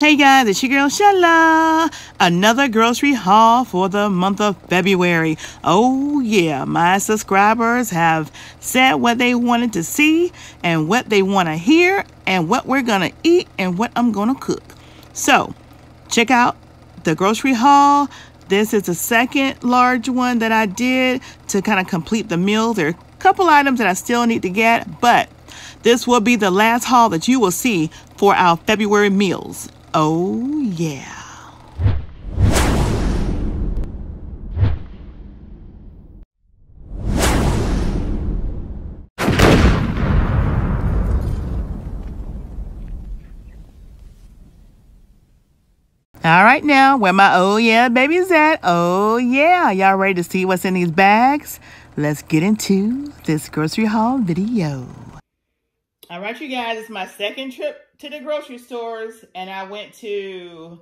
Hey guys, it's your girl Shala. Another grocery haul for the month of February. Oh yeah, my subscribers have said what they wanted to see and what they want to hear and what we're going to eat and what I'm going to cook. So, check out the grocery haul. This is the second large one that I did to kind of complete the meal. There are a couple items that I still need to get, but this will be the last haul that you will see for our February meals. Oh, yeah. All right now, where my oh yeah babies at? Oh yeah, y'all ready to see what's in these bags? Let's get into this grocery haul video. All right, you guys, it's my second trip to the grocery stores and I went to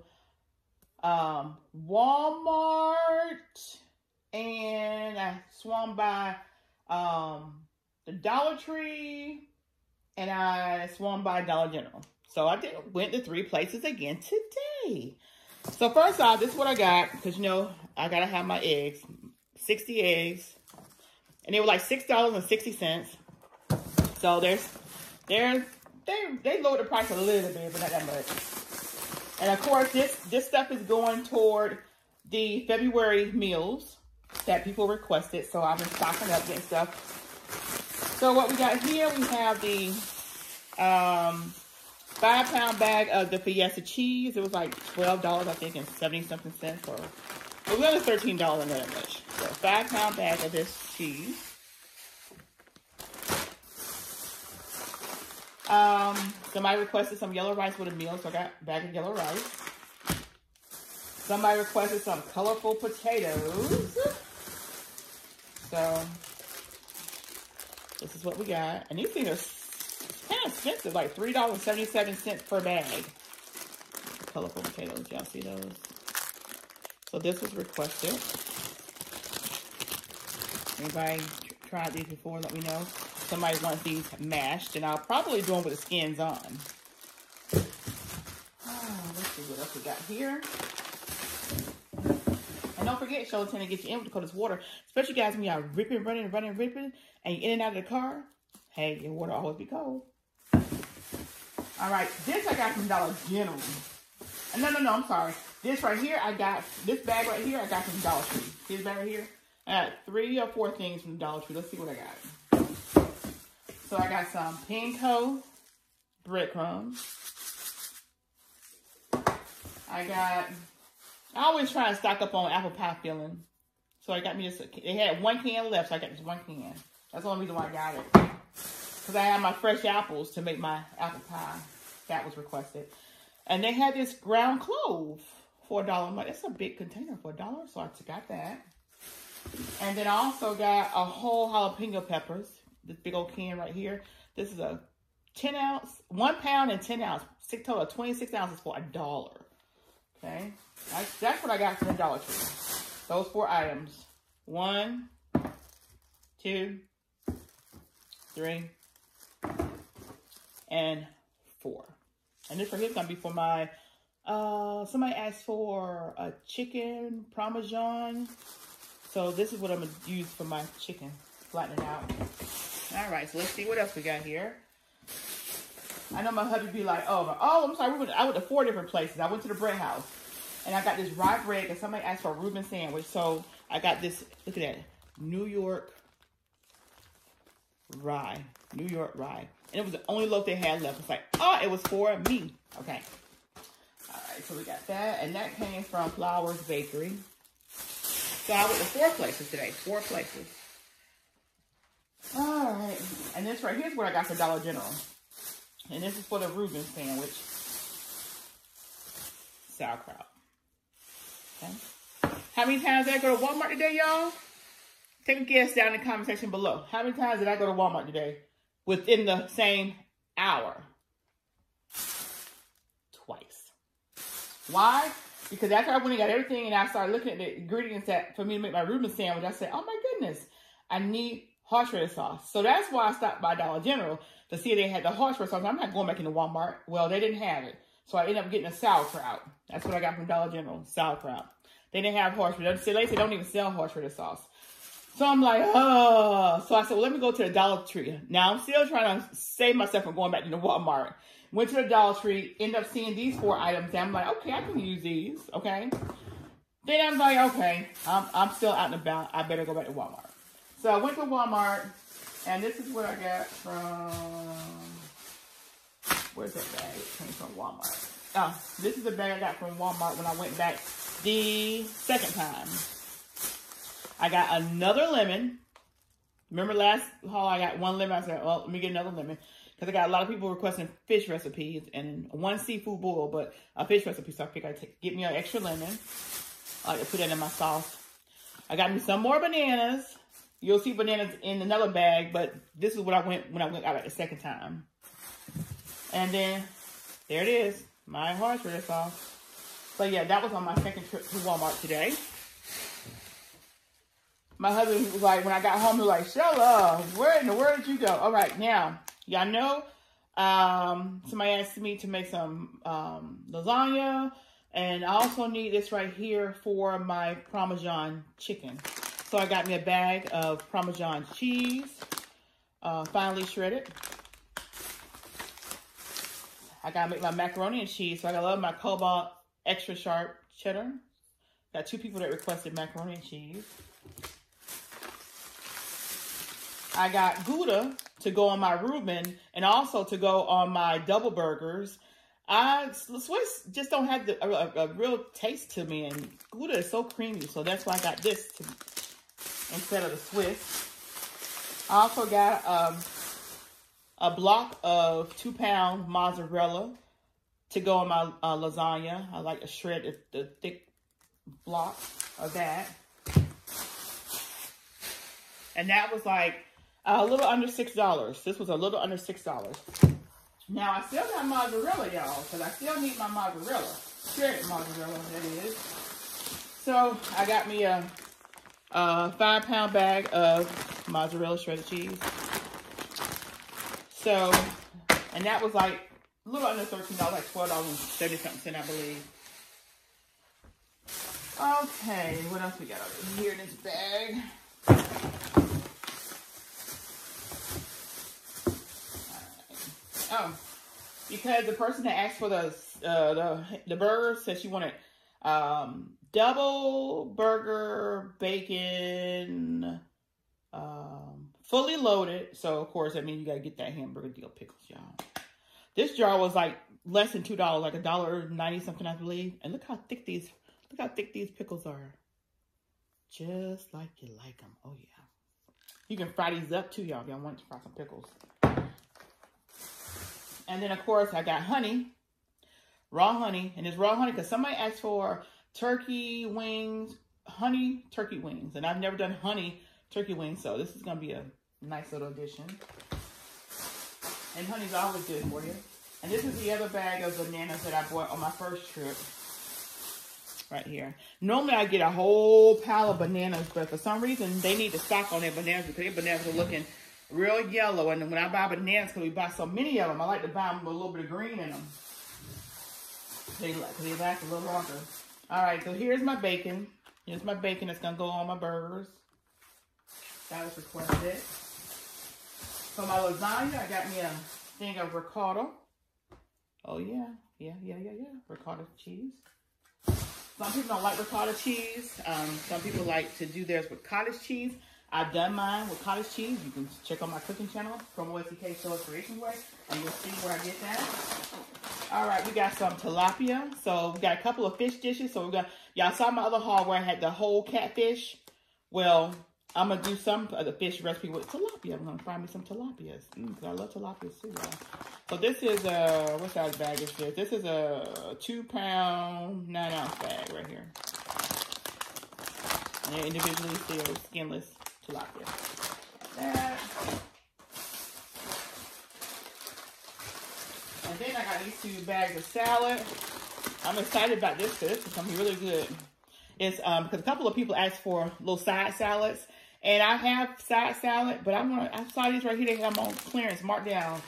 um, Walmart and I swung by um, the Dollar Tree and I swung by Dollar General. So I did went to three places again today. So first off, this is what I got because you know I gotta have my eggs, sixty eggs, and they were like six dollars and sixty cents. So there's there's they they lowered the price a little bit, but not that much. And of course, this this stuff is going toward the February meals that people requested. So I've been stocking up getting stuff. So what we got here, we have the um, five pound bag of the Fiesta cheese. It was like twelve dollars, I think, and seventy something cents, or it was only thirteen dollars, not that much. So five pound bag of this cheese. Um, somebody requested some yellow rice with a meal, so I got a bag of yellow rice. Somebody requested some colorful potatoes. So, this is what we got. And these things are kind of expensive, like $3.77 per bag. Colorful potatoes, y'all see those? So this was requested. Anybody tried these before, let me know somebody wants these mashed, and I'll probably do them with the skins on. Oh, let's see what else we got here. And don't forget, show to get you in with the coldest water. Especially guys when y'all ripping, running, running, ripping, and you're in and out of the car. Hey, your water always be cold. All right, this I got from Dollar General. Uh, no, no, no, I'm sorry. This right here, I got, this bag right here, I got from Dollar Tree. See this bag right here? I got three or four things from Dollar Tree. Let's see what I got. So I got some panko breadcrumbs. I got, I always try to stock up on apple pie filling. So I got me this, they had one can left, so I got this one can. That's the only reason why I got it. Because I have my fresh apples to make my apple pie. That was requested. And they had this ground clove for a dollar. That's a big container for a dollar, so I got that. And then I also got a whole jalapeno peppers this big old can right here. This is a 10 ounce, one pound and 10 ounce, six total of 26 ounces for a dollar. Okay, that's, what I got from the Dollar Tree. Those four items. One, two, three, and four. And this right here is to be for my, uh, somebody asked for a chicken parmesan. So this is what I'm to use for my chicken. Flatten it out. All right, so let's see what else we got here. I know my hubby be like, oh, oh, I'm sorry. We went, I went to four different places. I went to the bread house, and I got this rye bread, and somebody asked for a Reuben sandwich. So I got this, look at that, New York rye. New York rye. And it was the only loaf they had left. It's like, oh, it was for me. Okay. All right, so we got that. And that came from Flowers Bakery. So I went to four places today. Four places. All right. And this right here's what I got for Dollar General. And this is for the Reuben sandwich. Sauerkraut. Okay. How many times did I go to Walmart today, y'all? Take a guess down in the comment section below. How many times did I go to Walmart today within the same hour? Twice. Why? Because after I went and got everything and I started looking at the ingredients that for me to make my Reuben sandwich, I said, oh my goodness, I need horseradish sauce. So that's why I stopped by Dollar General to see if they had the horseradish sauce. I'm not going back into Walmart. Well, they didn't have it. So I ended up getting a sauerkraut. That's what I got from Dollar General, sauerkraut. They didn't have horseradish. They say they don't even sell horseradish sauce. So I'm like, oh. So I said, well, let me go to the Dollar Tree. Now I'm still trying to save myself from going back to Walmart. Went to the Dollar Tree, ended up seeing these four items. And I'm like, okay, I can use these. Okay. Then I'm like, okay, I'm, I'm still out and about. I better go back to Walmart. So I went to Walmart, and this is what I got from, where's that bag? It came from Walmart. Oh, this is the bag I got from Walmart when I went back the second time. I got another lemon. Remember last haul, I got one lemon. I said, well, let me get another lemon. Because I got a lot of people requesting fish recipes and one seafood boil, but a fish recipe. So I figured I'd get me an extra lemon. I like to put it in my sauce. I got me some more bananas. You'll see bananas in another bag, but this is what I went when I went out the second time. And then there it is, my horseradish sauce. So yeah, that was on my second trip to Walmart today. My husband was like, when I got home, he was like, Shella, where in the world did you go? All right, now, y'all know, um, somebody asked me to make some um, lasagna. And I also need this right here for my Parmesan chicken. So I got me a bag of Parmesan cheese, uh, finely shredded. I gotta make my macaroni and cheese. So I love my Cabot extra sharp cheddar. Got two people that requested macaroni and cheese. I got Gouda to go on my Reuben and also to go on my double burgers. I Swiss just don't have the, a, a, real taste to me, and Gouda is so creamy, so that's why I got this to, instead of the Swiss. I also got um, a block of two pound mozzarella to go on my uh, lasagna. I like to shred the, the thick block of that. And that was like a little under $6. This was a little under $6. Now, I still got mozzarella, y'all, because I still need my mozzarella. Shredded mozzarella, that is. So, I got me a, a five-pound bag of mozzarella shredded cheese. So, and that was like a little under $13, like $12.30 something, I believe. Okay, what else we got over here in this bag? Oh, because the person that asked for the uh, the the burger said she wanted um, double burger bacon, um, fully loaded. So of course, I mean you gotta get that hamburger dill pickles, y'all. This jar was like less than two dollars, like a dollar ninety something, I believe. And look how thick these look how thick these pickles are. Just like you like them. Oh yeah. You can fry these up too, y'all, if y'all want to fry some pickles. And then, of course, I got honey, raw honey. And it's raw honey because somebody asked for turkey wings, honey turkey wings. And I've never done honey turkey wings, so this is going to be a nice little addition. And honey's always good for you. And this is the other bag of bananas that I bought on my first trip. Right here. Normally I get a whole pile of bananas, but for some reason they need to stock on their bananas because their bananas are looking real yellow. And when I buy bananas, because we buy so many of them, I like to buy them with a little bit of green in them. They, they last a little longer. All right, so here's my bacon. Here's my bacon that's to go on my burgers. That was requested. For my lasagna, I got me a thing of ricotta. Oh, yeah. Yeah, yeah, yeah, yeah. Ricotta cheese. Some people don't like ricotta cheese. Um, some people like to do theirs with cottage cheese. I've done mine with cottage cheese. You can check on my cooking channel, Promo STK Show Creation Way, and you'll see where I get that. All right, we got some tilapia. So we got a couple of fish dishes. So we got, y'all saw my other haul where I had the whole catfish. Well, I'm to do some of the fish recipe with tilapia. I'm to find me some tilapias. Mm, I love tilapias too, y'all. So this is a, what size bag is this? This is a two pound, nine ounce bag right here. And they're individually sealed, skinless tilapia. That. And then I got these two bags of salad. I'm excited about this because this is going to be really good. It's um because a couple of people asked for little side salads. And I have side salad, but I'm gonna I saw these right here, they have them on clearance, marked down.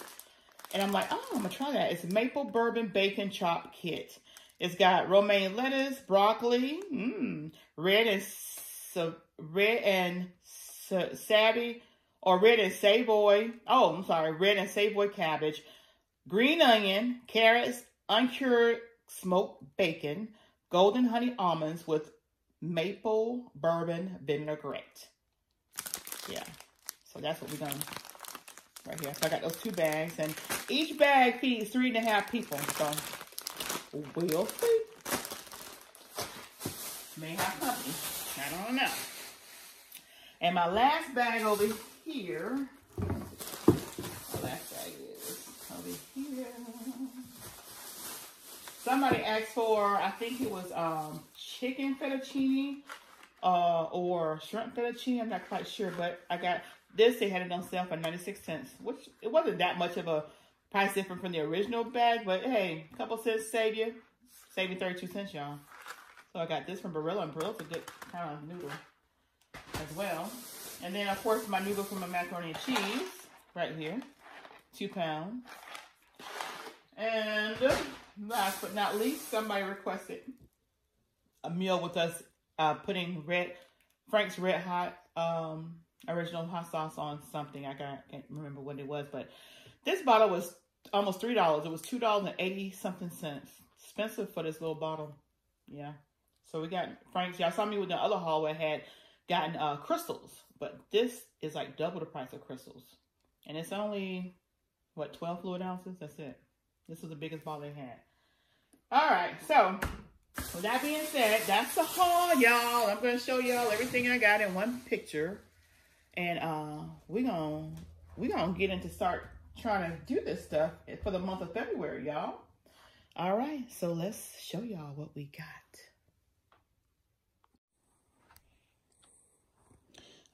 And I'm like, oh, I'm to try that. It's maple bourbon bacon chop kit. It's got romaine lettuce, broccoli, mm, red and red and savvy or red and savoy. Oh, I'm sorry, red and savoy cabbage, green onion, carrots, uncured smoked bacon, golden honey almonds with maple bourbon vinaigrette. Yeah, so that's what we're going right here. So I got those two bags, and each bag feeds three and a half people. So we'll see. May have company. I don't know. And my last bag over here. My last bag is over here. Somebody asked for, I think it was um, chicken fettuccine uh, or shrimp fettuccine. I'm not quite sure, but I got this. They had it on sale for 96 cents, which it wasn't that much of a price difference from the original bag, but hey, a couple cents save you. Save you 32 cents, y'all. So I got this from Barilla, and Barilla's a good kind of noodle as well. And then, of course, my noodle from my macaroni and cheese right here. Two pounds. And last but not least, somebody requested a meal with us uh, putting red Frank's Red Hot um, original hot sauce on something. I can't, can't remember what it was, but this bottle was almost three dollars. It was two dollars and eighty something cents. Expensive for this little bottle. Yeah. So we got Frank's. Y'all saw me with the other where I had gotten uh, crystals, but this is like double the price of crystals, and it's only what twelve fluid ounces. That's it. This is the biggest ball they had. All right, so with that being said, that's the haul, y'all. I'm gonna show y'all everything I got in one picture, and uh, we're gonna we're gonna get into start trying to do this stuff for the month of February, y'all. All right, so let's show y'all what we got.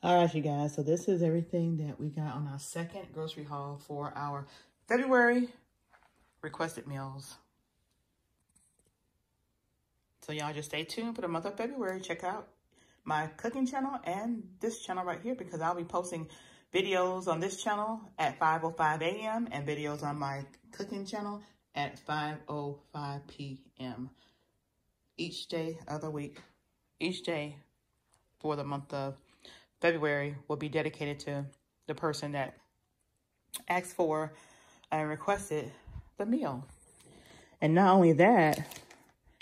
All right, you guys, so this is everything that we got on our second grocery haul for our February requested meals. So y'all just stay tuned for the month of February. Check out my cooking channel and this channel right here because I'll be posting videos on this channel at 5.05 a.m. and videos on my cooking channel at 5.05 p.m. Each day of the week, each day for the month of February will be dedicated to the person that asked for and requested the meal. And not only that,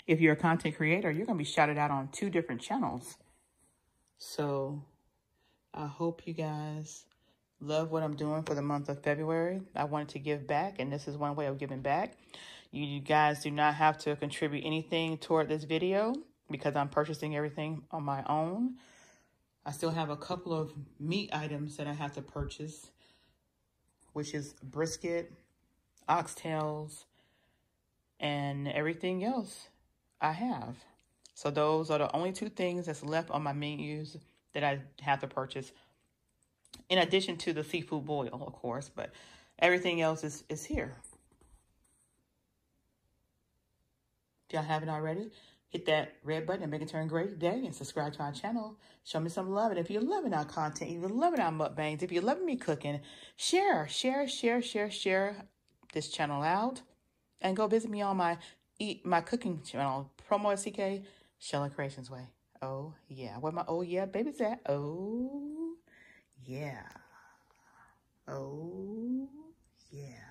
if you're a content creator, you're going to be shouted out on two different channels. So I hope you guys love what I'm doing for the month of February. I wanted to give back, and this is one way of giving back. You, you guys do not have to contribute anything toward this video because I'm purchasing everything on my own. I still have a couple of meat items that I have to purchase, which is brisket, oxtails, and everything else I have. So those are the only two things that's left on my menus that I have to purchase in addition to the seafood boil, of course, but everything else is, is here. If y'all haven't already, hit that red button and make it turn gray today and subscribe to our channel. Show me some love. And if you're loving our content, if you're loving our mukbangs, if you're loving me cooking, share, share, share, share, share this channel out. And go visit me on my eat my cooking channel, Promo STK, Shella Creations Way. Oh, yeah. Where my oh, yeah baby's at? Oh, yeah. Oh, yeah.